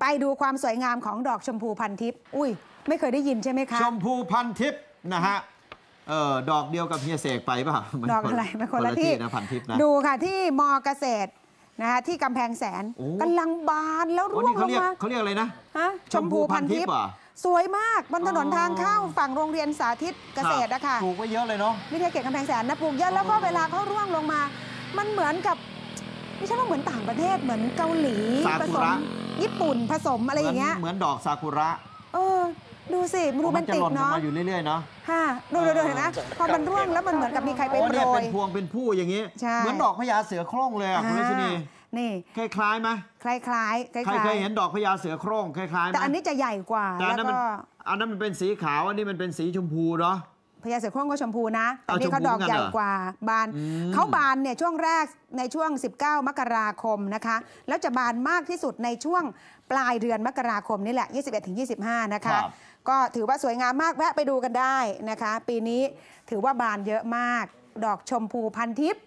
ไปดูความสวยงามของดอกชมพูพันทิพย์อุ้ย ไม่เคยได้ยินใช่ไหมคะชมพูพันทิพย์นะฮะเออดอกเดียวกับเฮียเสกไปเปล่ามันดอกอะไรมันคนละที่นะพันทิพย์นะดูค่ะที่มอเกษตรนะคะที่กำแพงแสนโอ้กำลังบานแล้วโอ้ร่วนี่งลเขางเรียกมาเขาเรียกอะไรนะฮะชมพูพันทิพย์เหรอสวยมากบนถนนอ๋อทางเข้าฝั่งโรงเรียนสาธิตเกษตรนะคะปลูกไว้เยอะเลยเนาะวิทยาเขตกำแพงแสนนะปลูกเยอะแล้วก็เวลาเขาร่วงลงมา มันเหมือนกับไม่ใช่ว่าเหมือนต่างประเทศเหมือนเกาหลีซาผกุสมระ ญี่ปุ่นผสมอะไรอย่างเงี้ยเหมือนเหมือนดอกซากุระ เออ ดูสิมันดูมัเป็นจะติหกล่นลงเนาะมาอยู่เรื่อยๆเนาะค่ะดูดูดูเห็นไหมพอมันร่วงแล้วมันเหมือนกับมีใครไปโอ้โปรเนี่ยเป็นยพวงเป็นผู้อย่างนี้ใช่เหมือนดอกพญาเสือโคร่งเลยอะคุณรัชนีอ่านี่คล้ายๆไหมคล้ายคล้ายๆคล้ายใครเคยเห็นดอกพญาเสือโคร่งคล้ายๆไหมแต่อันนี้จะใหญ่กว่าแต่อันแล้วนั้นมันก็อันนั้นมันเป็นสีขาวอันนี้มันเป็นสีชมพูเนาะ พญาเสือโคร่งก็ชมพูนะแต่เอานี่เขาชมพูดอกเหมือนกันใหญ่เหรอกว่าบานอืมเขาบานเนี่ยช่วงแรกในช่วง 19 มกราคมนะคะ แล้วจะบานมากที่สุดในช่วงปลายเดือนมกราคมนี่แหละ 21-25 นะคะครับก็ถือว่าสวยงามมากแวะไปดูกันได้นะคะ ปีนี้ถือว่าบานเยอะมาก ดอกชมพูพันทิพย์